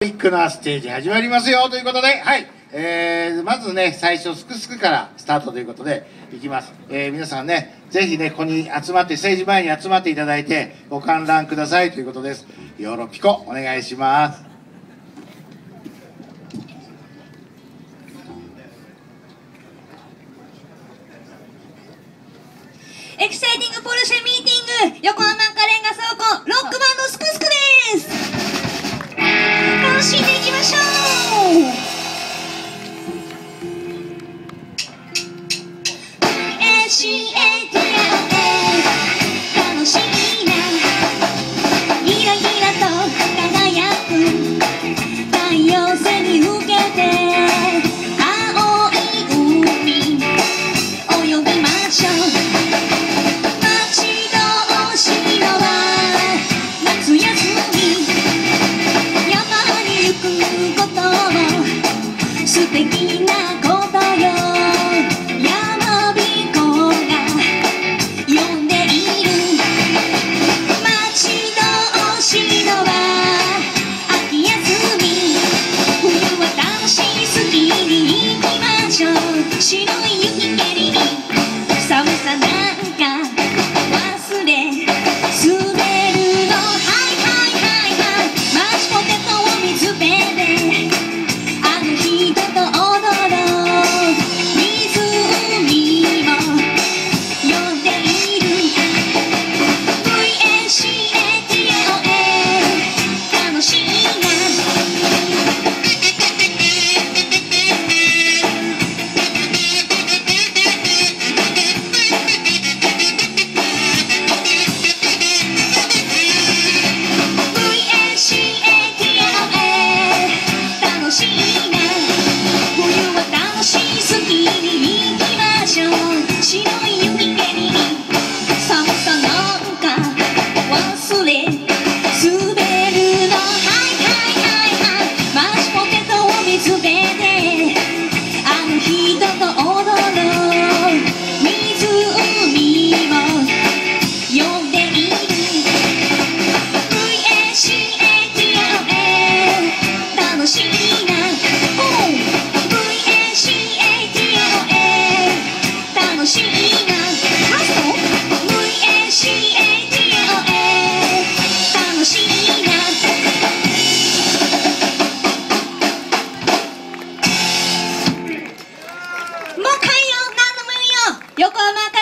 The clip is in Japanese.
ビックなステージ始まりますよということで、はい。えー、まずね、最初、すくすくからスタートということで、いきます。えー、皆さんね、ぜひね、ここに集まって、ステージ前に集まっていただいて、ご観覧くださいということです。ヨーロピコ、お願いします。エキサイティングポルシェミーティング横浜赤レンガ倉庫、ロックバンドスク笑横浜